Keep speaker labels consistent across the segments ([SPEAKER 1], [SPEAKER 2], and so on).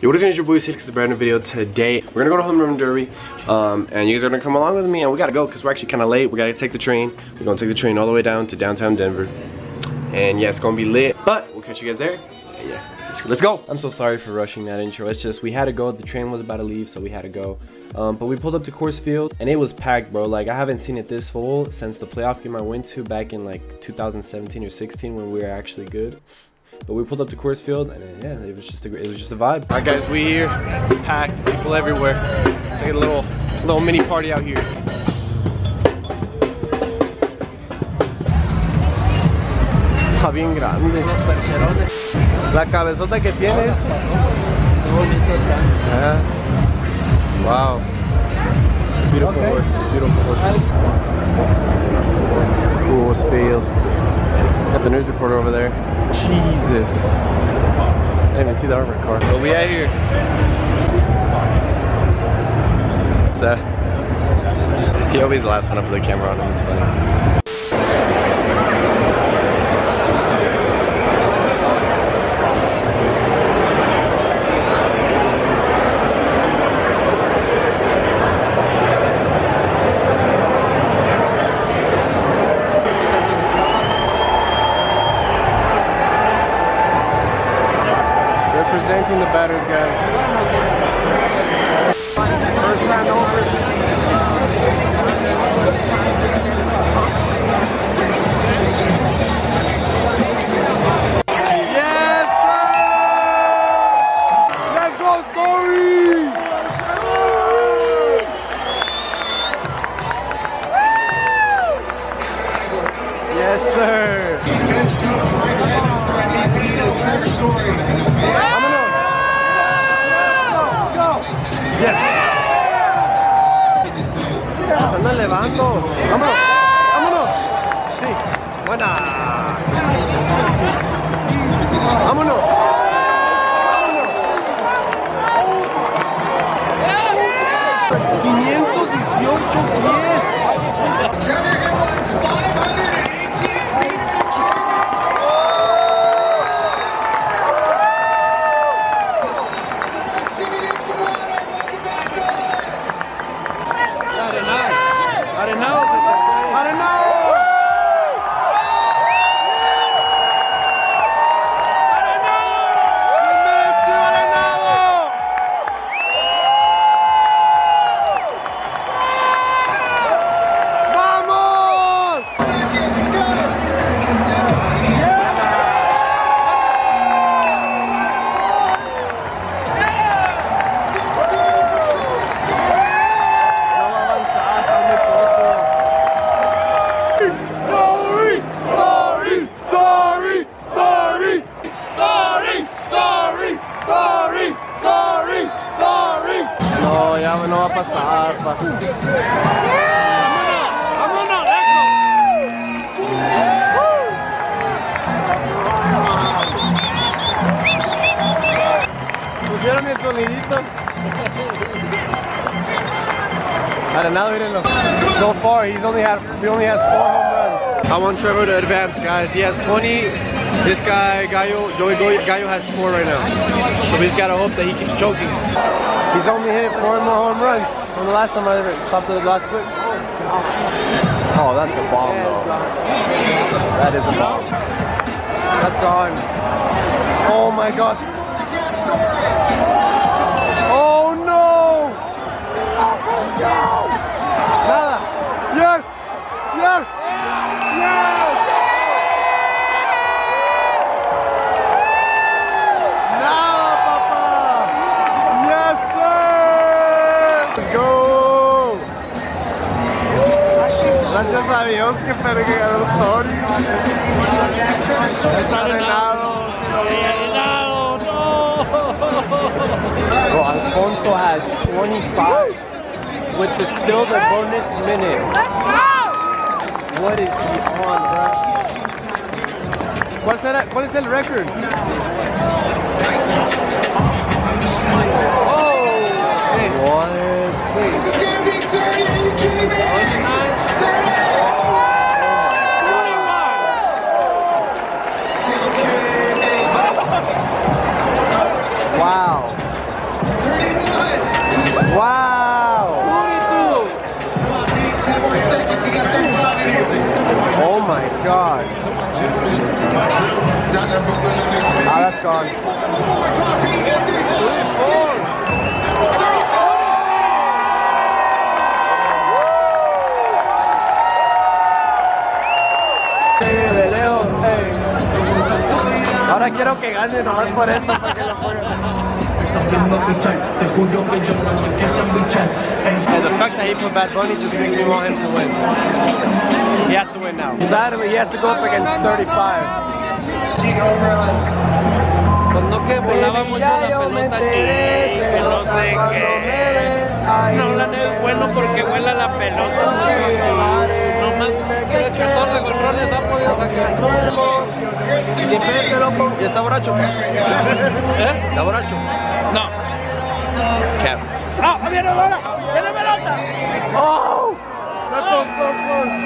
[SPEAKER 1] Yo, what is going on, your boy Sid, it's a brand new video today. We're gonna go to Home Run Derby, um, and you guys are gonna come along with me, and we gotta go, because we're actually kinda late. We gotta take the train. We're gonna take the train all the way down to downtown Denver. And yeah, it's gonna be lit, but we'll catch you guys there. And yeah, let's go. let's go. I'm so sorry for rushing that intro. It's just, we had to go, the train was about to leave, so we had to go. Um, but we pulled up to Coors Field, and it was packed, bro. Like, I haven't seen it this full since the playoff game I went to back in like 2017 or 16 when we were actually good. But we pulled up to Coors Field, and yeah, it was just a, it was just a vibe. All right, guys, we here. It's packed, people everywhere. It's like a little little mini party out here. Está bien grande. La cabezota que tiene este. Ah, wow. Beautiful horse. Beautiful horse. Coors Field. Got the news reporter over there. Jesus. I didn't even see the armored car. But we out here. It's uh he always laughs when I put the camera on him, it's funny. 518 pies. Pusieron el sonidito. Arenado, mírenlo. So far, he's only had he only has four home runs. I want Trevor to advance, guys. He has 20. This guy, Gallo, Joey Gallo, Gallo has four right now. So we just gotta hope that he keeps choking. He's only hit four more home runs from the last time I ever stopped the last clip. Oh, that's a bomb, though. That is a bomb. That's gone. Oh my gosh. What is he on, bro? ¿Cuál, será, ¿Cuál es el record? Oh! What?
[SPEAKER 2] This is gonna be 30, are you kidding me?
[SPEAKER 1] Wow. My god. Ah, that's gone.
[SPEAKER 2] Come on, Pete, you got 36.
[SPEAKER 1] de Leo. Ahora quiero que gane nomás por eso. And the fact that he put Bad Bunny just makes me want him to win. He has to win now. Sadly, he has to go up against 35.
[SPEAKER 2] 18 home runs.
[SPEAKER 3] Pues no que volaba mucho la pelota aquí, que no sé qué. No, la neta es bueno porque vuela la pelota. Nomás que 14 controles ha podido sacar.
[SPEAKER 2] You're at 16.
[SPEAKER 1] loco. ¿Y está borracho?
[SPEAKER 3] ¿Eh?
[SPEAKER 1] ¿Está borracho?
[SPEAKER 3] No.
[SPEAKER 1] Cap.
[SPEAKER 3] ¡No! ¡Viene bola!
[SPEAKER 1] Oh! That was so close.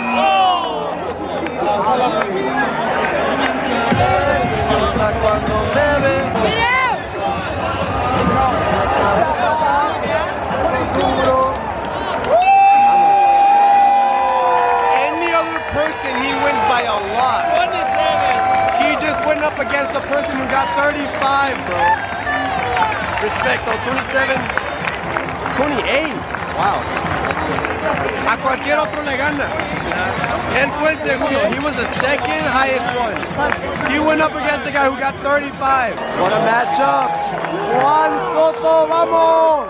[SPEAKER 1] Cuando bebe. Duro. Any other person, he wins by a lot.
[SPEAKER 3] 27.
[SPEAKER 1] He just went up against a person who got 35, bro. Respect, though. 27, 28. Wow. A cualquier otro le gana. Él fue el segundo. He was the second highest one. He went up against the guy who got 35. What a matchup. Juan Soto, vamos.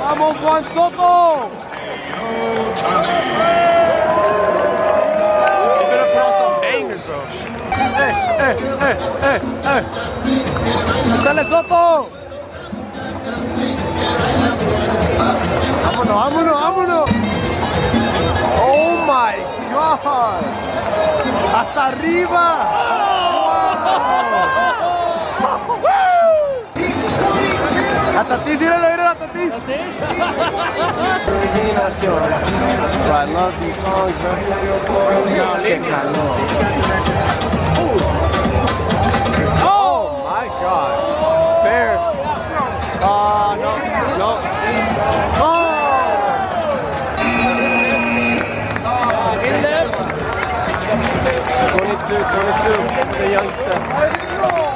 [SPEAKER 1] Vamos, Juan Soto. Gonna put some bangers, bro. Hey, hey, hey, hey, hey. Dale Soto. Vámonos, vámonos, vámonos. Oh my God. Hasta arriba.
[SPEAKER 2] He's 22.
[SPEAKER 1] A Tatis, míralo, míralo a Tatis. I love these songs, bro. Qué calor. 22, 22, the youngster.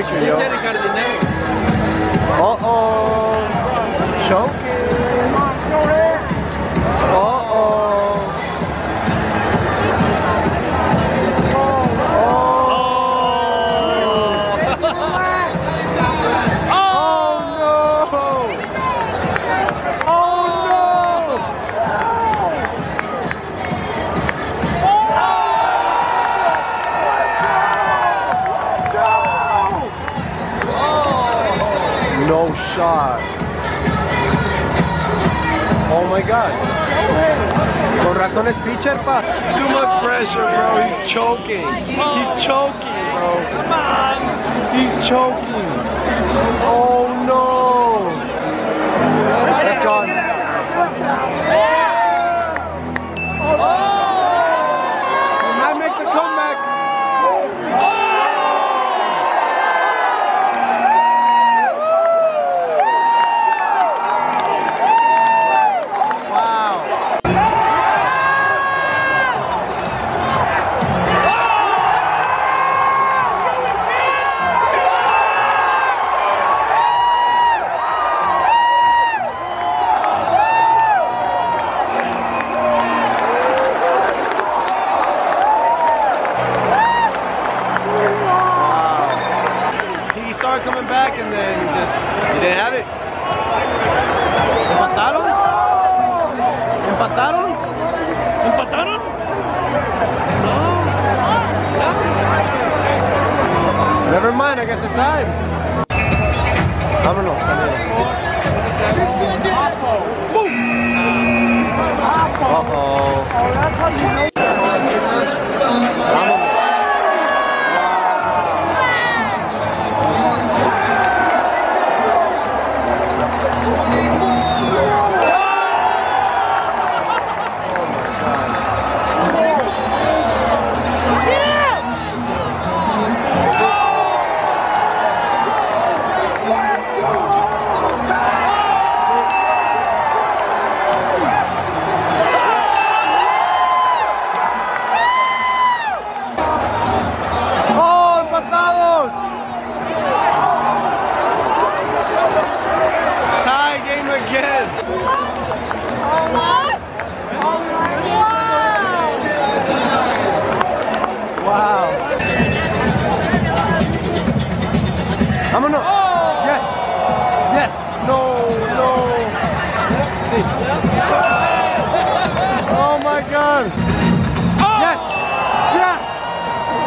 [SPEAKER 1] This guy's a shot. Oh my god. Con razón es pitcher, pa. Too much pressure, bro. He's choking. He's choking, bro. Come on. He's choking. Oh no. That's gone. Guess it's time. Vámonos. Yes. Yes. No, no. Sí. Oh my God. Yes. Yes.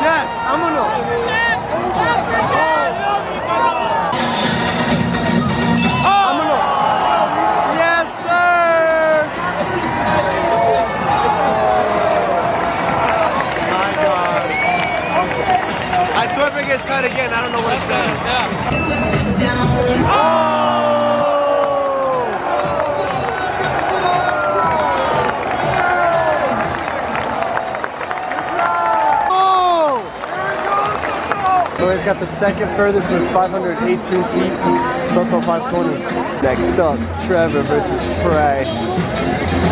[SPEAKER 1] Yes. Vámonos. Gets tight again, I don't know what to say. Oh! Oh! So he's got the second furthest with 518 feet. Soto 520. Next up, Trevor versus Trey.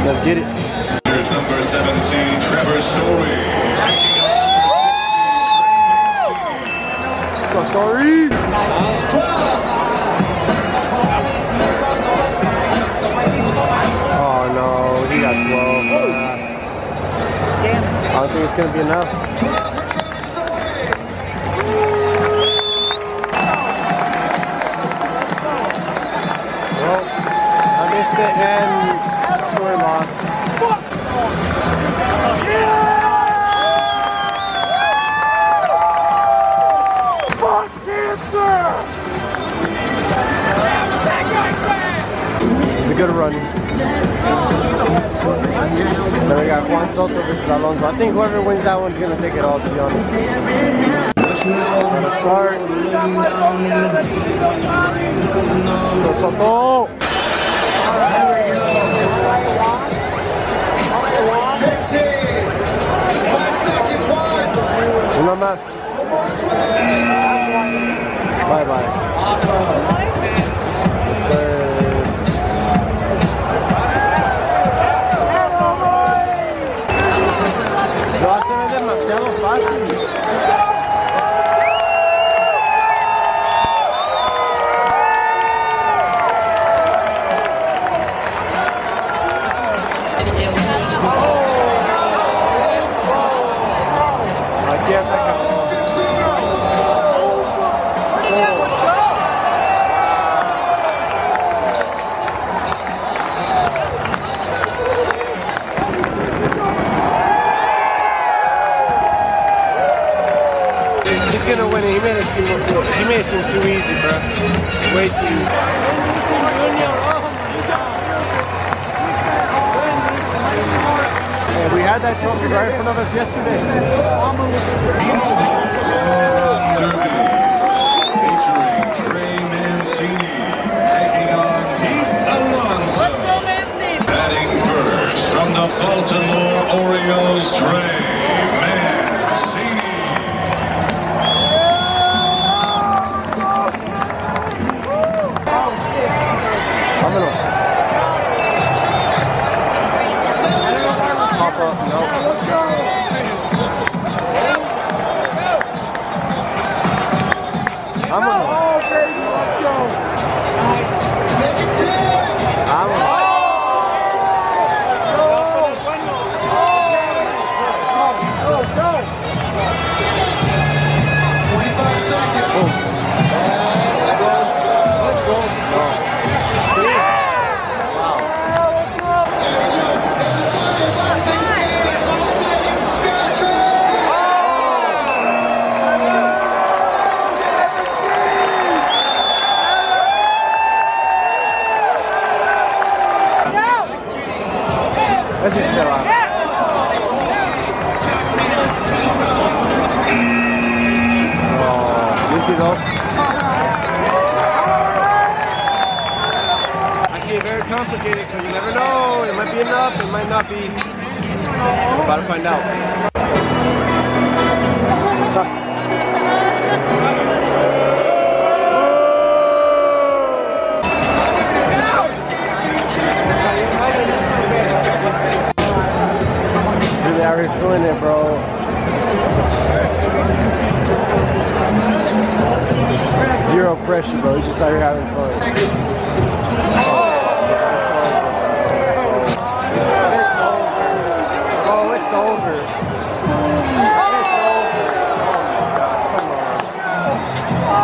[SPEAKER 1] Let's get it.
[SPEAKER 4] Here's number seven seed Trevor Story.
[SPEAKER 1] Story. Oh no, he got 12. I don't think it's gonna be enough. Good run. Then we got Juan Soto versus Alonso. I think whoever wins that one's gonna take it all, to be honest. Start. Soto, Soto.
[SPEAKER 2] 15. Five.
[SPEAKER 1] Una más. Bye bye. já não faço. Had that trophy right in front of us yesterday.
[SPEAKER 4] Featuring Trey Mancini
[SPEAKER 1] Pop up, Let's just chill out. Oh, 22. I see it very complicated because you never know. It might be enough, it might not be. We're about to find out. Feeling it, bro. Zero pressure, bro. He's just out here having fun. Oh, it's over. It's over.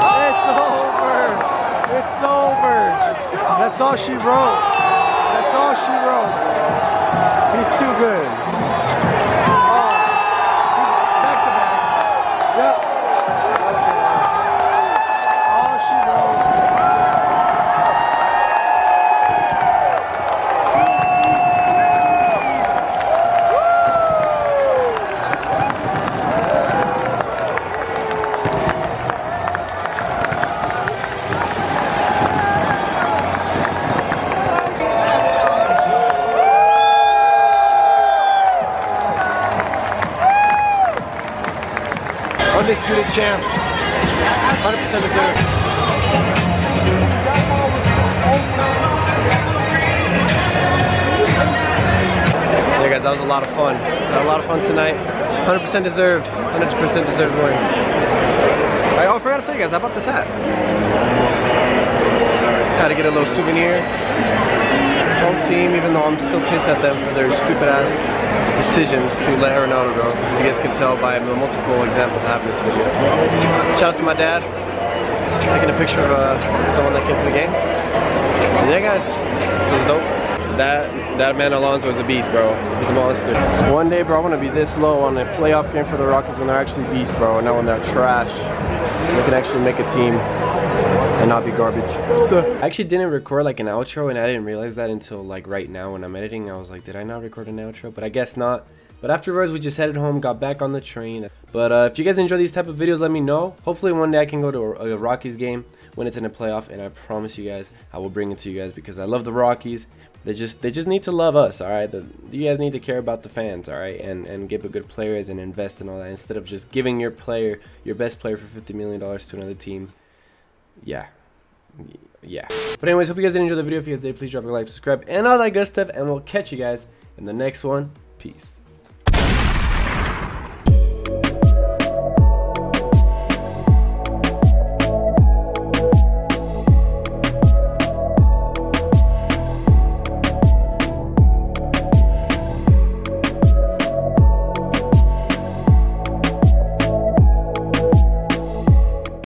[SPEAKER 1] Oh. It's over. It's over. That's all she wrote. That's all she wrote. He's too good. That was a lot of fun. Had a lot of fun tonight. 100% deserved. 100% deserved win. I, oh, I forgot to tell you guys, how about this hat? Had to get a little souvenir. Home team, even though I'm still pissed at them for their stupid ass decisions to let Arenado go. As you guys can tell by the multiple examples I have in this video. Shout out to my dad. Taking a picture of uh, someone that came to the game. And yeah guys, this was dope. That that man Alonso is a beast, bro. He's a monster. One day, bro, I want to be this low on a playoff game for the Rockies when they're actually beasts, bro. And not when they're trash. They can actually make a team and not be garbage. So I actually didn't record like an outro, and I didn't realize that until like right now when I'm editing. I was like, did I not record an outro? But I guess not. But afterwards, we just headed home, got back on the train. But uh, if you guys enjoy these type of videos, let me know. Hopefully one day I can go to a, a Rockies game when it's in a playoff, and I promise you guys, I will bring it to you guys because I love the Rockies. They just they just need to love us, all right. The, you guys need to care about the fans, all right, and and give a good players and invest in all that instead of just giving your player, your best player, for fifty million dollars to another team. Yeah, yeah. But anyways, hope you guys did enjoy the video. If you guys did, please drop a like, subscribe, and all that good stuff. And we'll catch you guys in the next one. Peace.